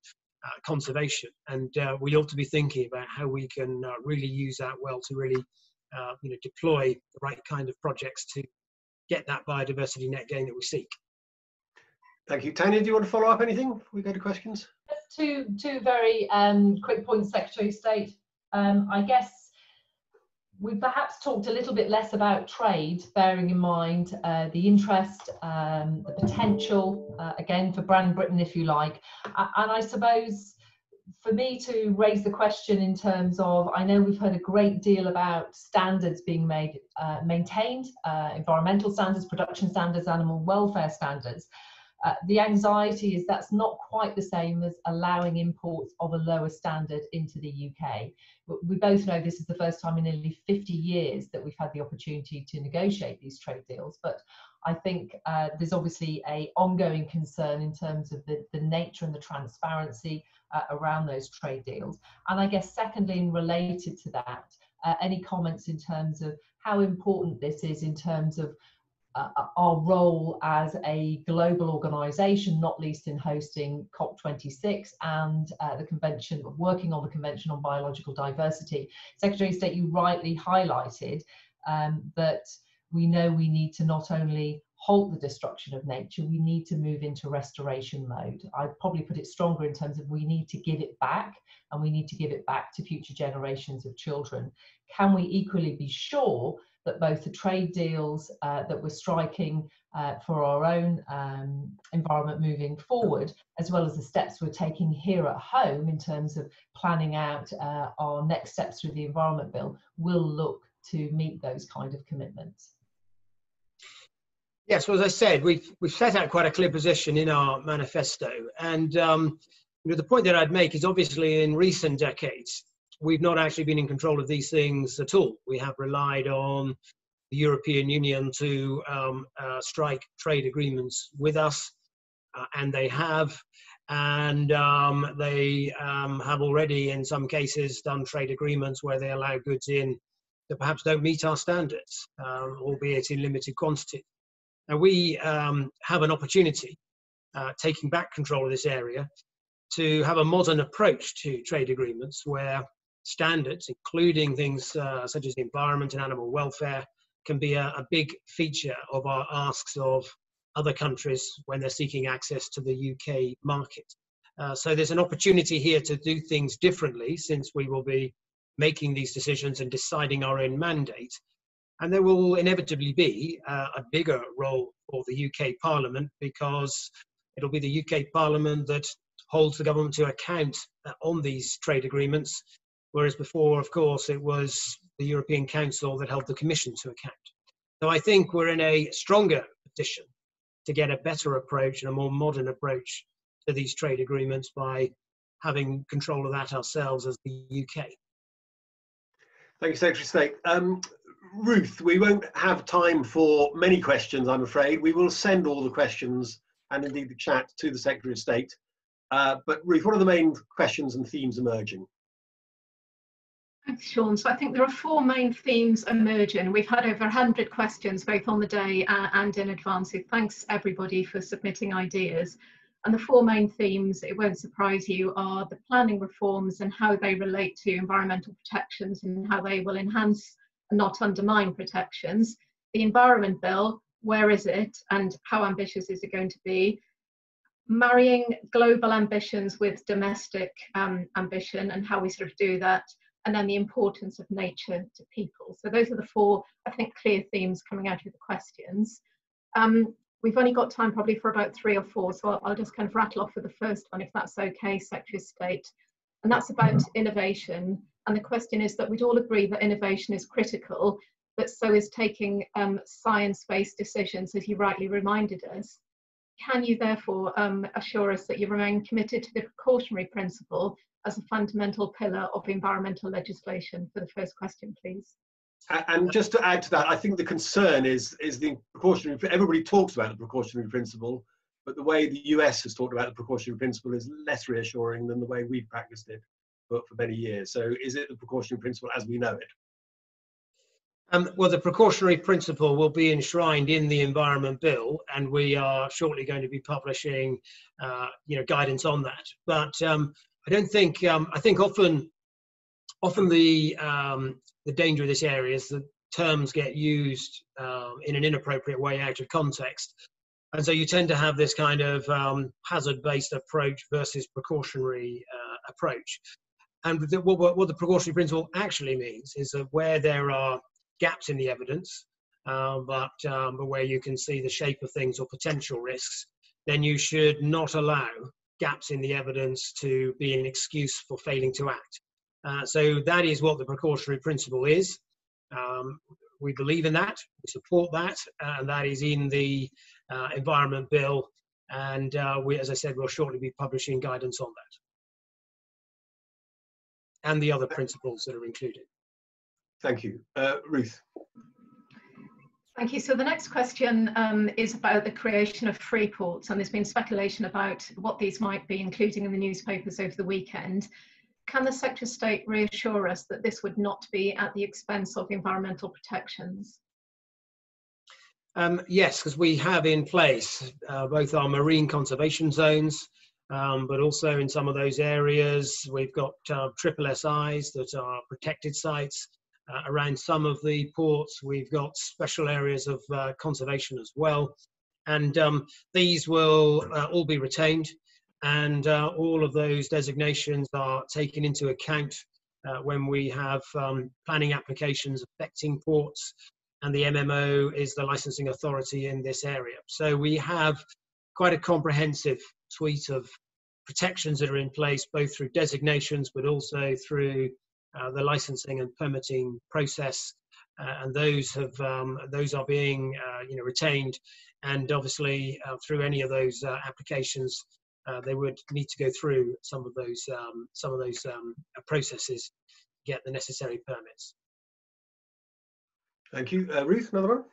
uh, conservation, and uh, we ought to be thinking about how we can uh, really use that well to really uh, you know deploy the right kind of projects to get that biodiversity net gain that we seek. Thank you, Tanya. Do you want to follow up anything before we go to questions? two two very um, quick points, Secretary of State. Um, I guess we perhaps talked a little bit less about trade, bearing in mind uh, the interest, um, the potential, uh, again, for brand Britain, if you like. And I suppose for me to raise the question in terms of, I know we've heard a great deal about standards being made, uh, maintained, uh, environmental standards, production standards, animal welfare standards. Uh, the anxiety is that's not quite the same as allowing imports of a lower standard into the UK. We both know this is the first time in nearly 50 years that we've had the opportunity to negotiate these trade deals, but I think uh, there's obviously a ongoing concern in terms of the, the nature and the transparency uh, around those trade deals. And I guess secondly, and related to that, uh, any comments in terms of how important this is in terms of uh, our role as a global organisation, not least in hosting COP26 and uh, the convention, working on the Convention on Biological Diversity. Secretary of State, you rightly highlighted um, that we know we need to not only halt the destruction of nature, we need to move into restoration mode. I'd probably put it stronger in terms of we need to give it back and we need to give it back to future generations of children. Can we equally be sure that both the trade deals uh, that we're striking uh, for our own um, environment moving forward, as well as the steps we're taking here at home in terms of planning out uh, our next steps through the Environment Bill, will look to meet those kind of commitments. Yes, well, as I said, we've we've set out quite a clear position in our manifesto, and um, you know the point that I'd make is obviously in recent decades we've not actually been in control of these things at all. We have relied on the European Union to um, uh, strike trade agreements with us, uh, and they have. And um, they um, have already, in some cases, done trade agreements where they allow goods in that perhaps don't meet our standards, um, albeit in limited quantity. Now, we um, have an opportunity, uh, taking back control of this area, to have a modern approach to trade agreements where standards, including things uh, such as the environment and animal welfare, can be a, a, big feature of our asks of other countries when they're seeking access to the UK market. Uh, so there's an opportunity here to do things differently since we will be making these decisions and deciding our own mandate. And there will inevitably be uh, a bigger role for the UK Parliament because it'll be the UK Parliament that holds the government to account uh, on these trade agreements, whereas before, of course, it was the European Council that held the Commission to account. So I think we're in a stronger position to get a better approach and a more modern approach to these trade agreements by having control of that ourselves as the UK. Thank you, Secretary of State. Um, Ruth, we won't have time for many questions, I'm afraid. We will send all the questions and indeed the chat to the Secretary of State. Uh, but Ruth, what are the main questions and themes emerging? Thanks, Shaun. So I think there are four main themes emerging. We've had over 100 questions both on the day uh, and in advance. So thanks everybody for submitting ideas. And the four main themes, it won't surprise you, are the planning reforms and how they relate to environmental protections and how they will enhance and not undermine protections. The Environment Bill, where is it and how ambitious is it going to be? Marrying global ambitions with domestic um, ambition and how we sort of do that. And then the importance of nature to people. So those are the four, I think, clear themes coming out of the questions. Um, we've only got time probably for about three or four, so I'll, I'll, just kind of rattle off with the first one, if that's okay, Secretary of State. And that's about innovation and the question is that we'd all agree that innovation is critical, but so is taking um, science-based decisions, as you rightly reminded us. Can you therefore um, assure us that you remain committed to the precautionary principle as a fundamental pillar of environmental legislation? For the first question, please. And just to add to that, I think the concern is is the precautionary. Everybody talks about the precautionary principle, but the way the US has talked about the precautionary principle is less reassuring than the way we've practiced it for, for many years. So is it the precautionary principle as we know it? Um, well, the precautionary principle will be enshrined in the Environment Bill, and we are shortly going to be publishing, uh, you know, guidance on that. But um, I don't think um, I think often, often the um, the danger of this area is that terms get used um, in an inappropriate way out of context, and so you tend to have this kind of um, hazard-based approach versus precautionary uh, approach. And what, what, the precautionary principle actually means is that where there are gaps in the evidence, uh, but, um, but where you can see the shape of things or potential risks, then you should not allow gaps in the evidence to be an excuse for failing to act. Uh, so that is what the precautionary principle is. Um, we believe in that, we support that, and that is in the uh, Environment Bill. And uh, we, as I said, we'll shortly be publishing guidance on that and the other principles that are included. Thank you. Uh, Ruth. Thank you. So the next question um, is about the creation of free ports, and there's been speculation about what these might be, including in the newspapers over the weekend. Can the Secretary of State reassure us that this would not be at the expense of environmental protections? Um, yes, because we have in place uh, both our marine conservation zones, um, but also in some of those areas, we've got uh, triple SIs that are protected sites. Uh, around some of the ports, we've got special areas of uh, conservation as well. And um, these will uh, all be retained and uh, all of those designations are taken into account uh, when we have um, planning applications affecting ports and the MMO is the licensing authority in this area. So we have quite a comprehensive suite of protections that are in place both through designations but also through the licensing and permitting process uh, and those have um, those are being uh, you know retained and obviously uh, through any of those uh, applications uh, they would need to go through some of those um, some of those um, processes, get the necessary permits. Thank you, uh, Ruth. Another one.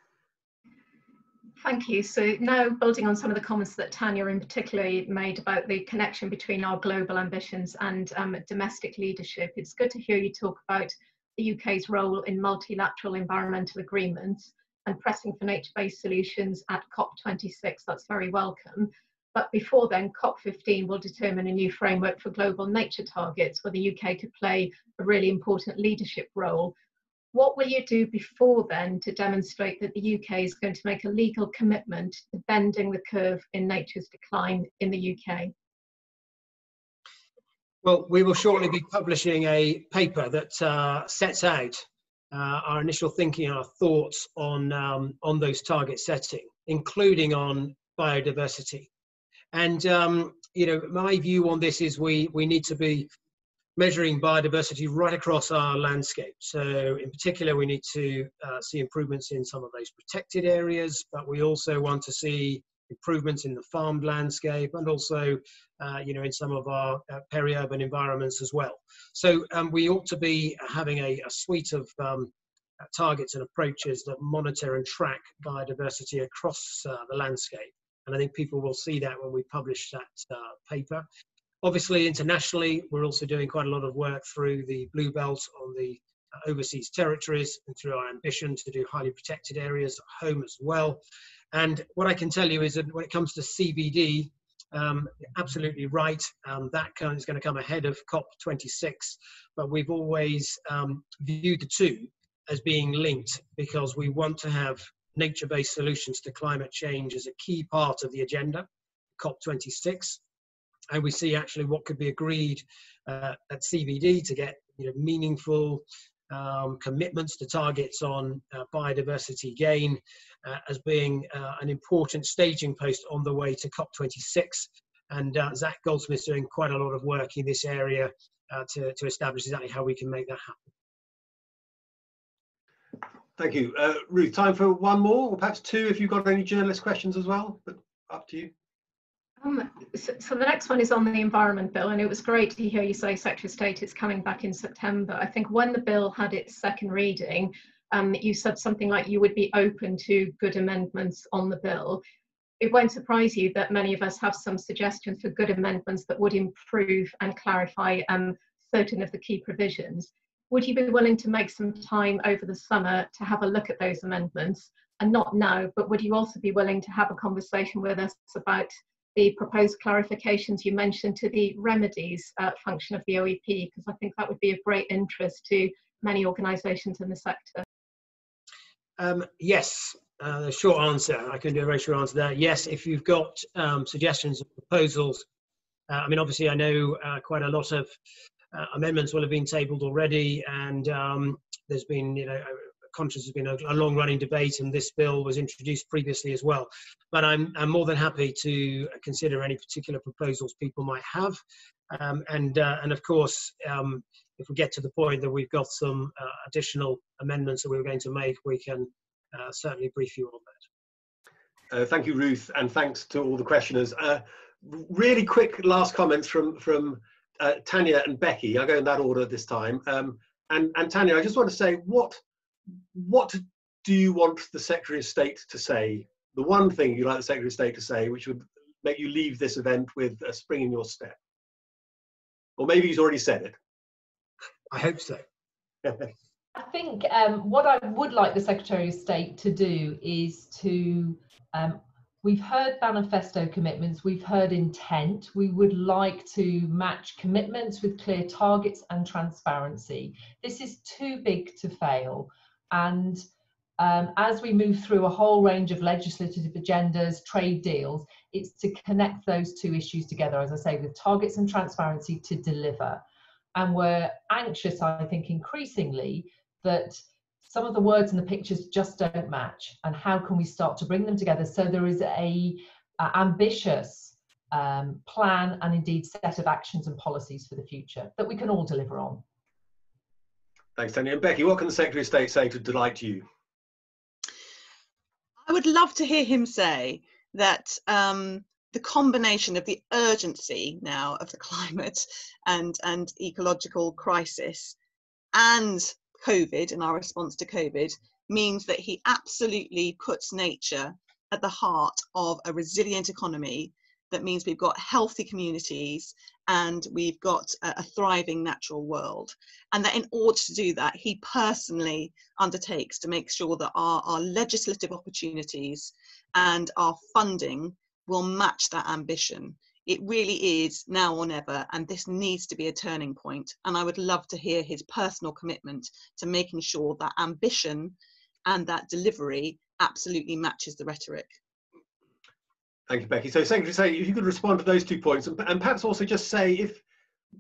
Thank you. So now building on some of the comments that Tanya in particular made about the connection between our global ambitions and um, domestic leadership, it's good to hear you talk about the UK's role in multilateral environmental agreements and pressing for nature-based solutions at COP26. That's very welcome. But before then, COP15 will determine a new framework for global nature targets where the UK could play a really important leadership role. What will you do before then to demonstrate that the UK is going to make a legal commitment to bending the curve in nature's decline in the UK? Well, we will shortly be publishing a paper that uh, sets out uh, our initial thinking, our thoughts on, um, on those target setting, including on biodiversity. And um, you know, my view on this is we we need to be measuring biodiversity right across our landscape. So in particular, we need to uh, see improvements in some of those protected areas, but we also want to see improvements in the farmed landscape and also, uh, you know, in some of our uh, peri-urban environments as well. So um, we ought to be having a, a suite of um, targets and approaches that monitor and track biodiversity across uh, the landscape. And I think people will see that when we publish that uh, paper. Obviously, internationally, we're also doing quite a lot of work through the Blue Belt on the uh, overseas territories and through our ambition to do highly protected areas at home as well. And what I can tell you is that when it comes to CBD, um, absolutely right. Um, that is going to come ahead of COP26, but we've always um, viewed the two as being linked because we want to have nature-based solutions to climate change as a key part of the agenda, COP26. And we see actually what could be agreed uh, at CBD to get you know, meaningful um, commitments to targets on uh, biodiversity gain uh, as being uh, an important staging post on the way to COP26. And uh, Zac Goldsmith's doing quite a lot of work in this area uh, to, to establish exactly how we can make that happen. Thank you. Ruth, time for one more, or perhaps two if you've got any journalist questions as well, but up to you. Um, so, so, the next one is on the Environment Bill, and it was great to hear you say Secretary of State is coming back in September. I think when the bill had its second reading, um, you said something like you would be open to good amendments on the bill. It won't surprise you that many of us have some suggestions for good amendments that would improve and clarify um, certain of the key provisions would you be willing to make some time over the summer to have a look at those amendments? And not now, but would you also be willing to have a conversation with us about the proposed clarifications you mentioned to the remedies uh, function of the OEP? Because I think that would be of great interest to many organisations in the sector. Um, yes, uh, the short answer, I can do a very short answer there. Yes, if you've got um, suggestions or proposals, uh, I mean, obviously, I know uh, quite a lot of uh, amendments will have been tabled already, and um, there's been you know conscious has been a, a long running debate and this bill was introduced previously as well. But I'm, I'm more than happy to consider any particular proposals people might have. Um, and, uh, and of course, um, if we get to the point that we've got some uh, additional amendments that we're going to make, we can uh, certainly brief you on that. Uh, thank you, Ruth, and thanks to all the questioners. Uh, really quick last comments from, from uh, Tanya and Beccy. I'll go in that order this time. Um, and, and Tanya, I just want to say, what, what do you want the Secretary of State to say? The one thing you'd like the Secretary of State to say, which would make you leave this event with a spring in your step? Or maybe he's already said it. I hope so. I think um, what I would like the Secretary of State to do is to um, We've heard manifesto commitments, we've heard intent. We would like to match commitments with clear targets and transparency. This is too big to fail. And um, as we move through a whole range of legislative agendas, trade deals, it's to connect those two issues together, as I say, with targets and transparency to deliver. And we're anxious, I think, increasingly that some of the words and the pictures just don't match and how can we start to bring them together so there is a, a ambitious um, plan and indeed set of actions and policies for the future that we can all deliver on. Thanks, Tanya. And Beccy, what can the Secretary of State say to delight you? I would love to hear him say that um, the combination of the urgency now of the climate and, and ecological crisis and COVID and our response to COVID means that he absolutely puts nature at the heart of a resilient economy that means we've got healthy communities and we've got a, a, thriving natural world. And that in order to do that, he personally undertakes to make sure that our, our legislative opportunities and our funding will match that ambition it really is now or never, and this needs to be a turning point. And I would love to hear his personal commitment to making sure that ambition and that delivery absolutely matches the rhetoric. Thank you, Beccy. So, Secretary, say if you could respond to those two points, and, perhaps also just say if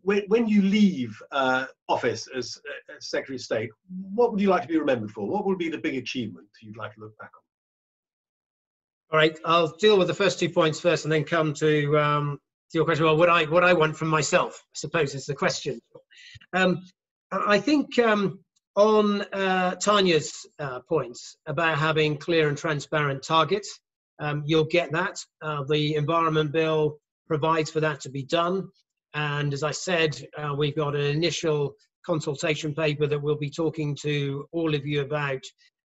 when, when you leave uh, office as, as Secretary of State, what would you like to be remembered for? What would be the big achievement you'd like to look back on? All right, I'll deal with the first two points first, and then come to, um, to your question. Well, what I what I want from myself, I suppose, is the question. Um, I think um, on uh, Tanya's uh, points about having clear and transparent targets, um, you'll get that. Uh, the Environment Bill provides for that to be done, and as I said, uh, we've got an initial consultation paper that we'll be talking to all of you about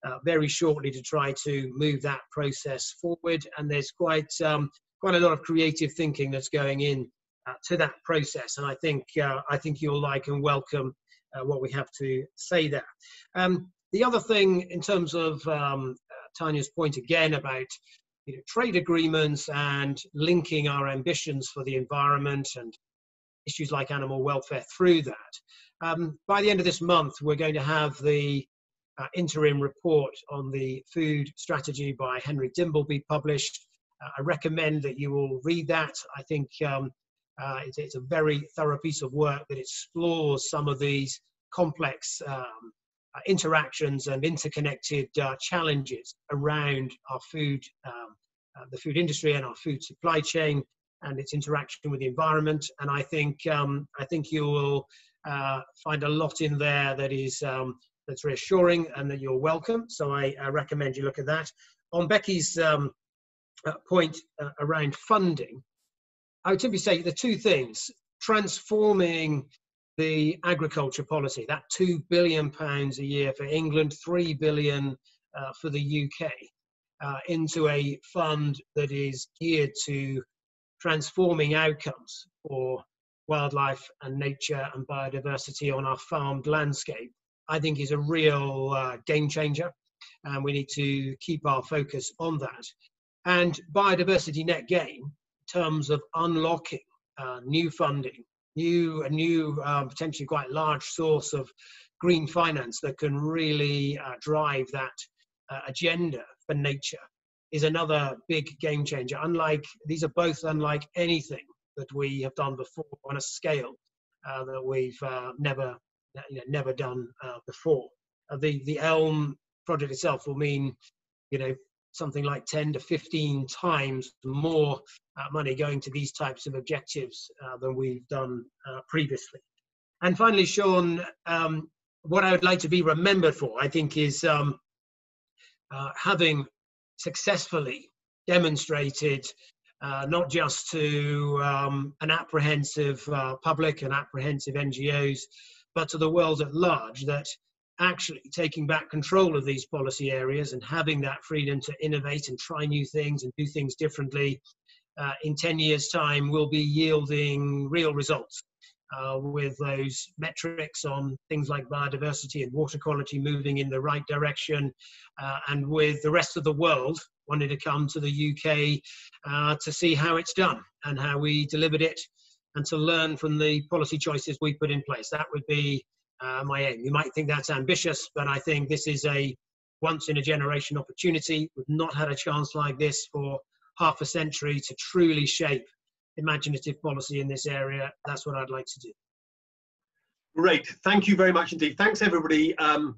uh, very shortly to try to move that process forward. And there's quite um, quite a lot of creative thinking that's going in uh, to that process. And I think uh, I think you'll like and welcome uh, what we have to say there. Um, the other thing, in terms of um, uh, Tanya's point again about you know, trade agreements and linking our ambitions for the environment and issues like animal welfare through that. Um, by the end of this month, we're going to have the uh, interim report on the food strategy by Henry Dimbleby published. Uh, I recommend that you all read that. I think um, uh, it's, it's, a very thorough piece of work that explores some of these complex um, uh, interactions and interconnected uh, challenges around our food, um, uh, the food industry and our food supply chain and its interaction with the environment. And I think um, I think you will find a lot in there that is um, that's reassuring and that you're welcome. So I, I recommend you look at that. On Beccy's um, uh, point uh, around funding, I would simply say the two things transforming the agriculture policy, that two billion pounds a year for England, three billion uh, for the UK, uh, into a fund that is geared to transforming outcomes for wildlife and nature and biodiversity on our farmed landscape I think is a real uh, game changer. And we need to keep our focus on that. And biodiversity net gain, in terms of unlocking uh, new funding, new a new um, potentially quite large source of green finance that can really uh, drive that uh, agenda for nature, is another big game changer. Unlike these are both unlike anything that we have done before on a scale uh, that we've uh, never you know, never done uh, before. Uh, the the elm project itself will mean, you know, something like 10 to 15 times more uh, money going to these types of objectives uh, than we've done uh, previously. And finally, Shaun, um, what I would like to be remembered for, I think, is um, uh, having successfully demonstrated uh, not just to um, an apprehensive uh, public and apprehensive NGOs, but to the world at large that actually taking back control of these policy areas and having that freedom to innovate and try new things and do things differently uh, in 10 years' time will be yielding real results. Uh, with those metrics on things like biodiversity and water quality moving in the right direction, uh, and with the rest of the world wanting to come to the UK uh, to see how it's done and how we delivered it and to learn from the policy choices we put in place. That would be uh, my aim. You might think that's ambitious, but I think this is a once in a generation opportunity. We've not had a chance like this for half a century to truly shape imaginative policy in this area. That's what I'd like to do. Great. Thank you very much indeed. Thanks everybody um,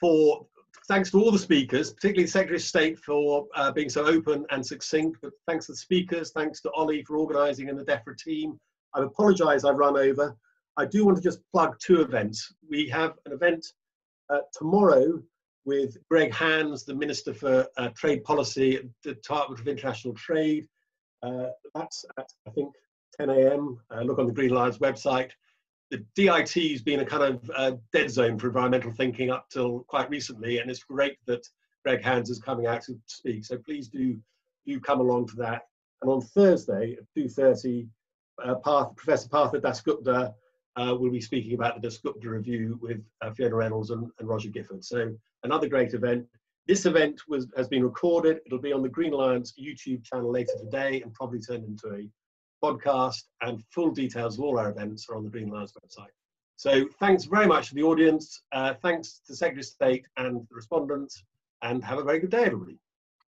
for, thanks to all the speakers, particularly the Secretary of State for uh, being so open and succinct, but thanks to the speakers, thanks to Ollie for organising and the DEFRA team. I apologise I've run over. I do want to just plug two events. We have an event uh, tomorrow with Greg Hands, the Minister for uh, Trade Policy at the Department of International Trade. Uh, that's at, I think, 10 a.m. Uh, look on the Green Alliance website. The DIT has been a kind of uh, dead zone for environmental thinking up till quite recently, and it's great that Greg Hands is coming out to speak. So please do do come along to that. And on Thursday at 2:30, uh, Professor Partha Dasgupta uh, will be speaking about the Dasgupta Review with uh, Fiona Reynolds and, and, Roger Gifford. So another great event. This event was, has been recorded. It'll be on the Green Alliance YouTube channel later today and probably turned into a podcast. And full details of all our events are on the Green Alliance website. So thanks very much to the audience. Uh, thanks to Secretary of State and the respondents. And have a very good day, everybody.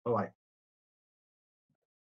Bye-bye.